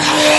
yeah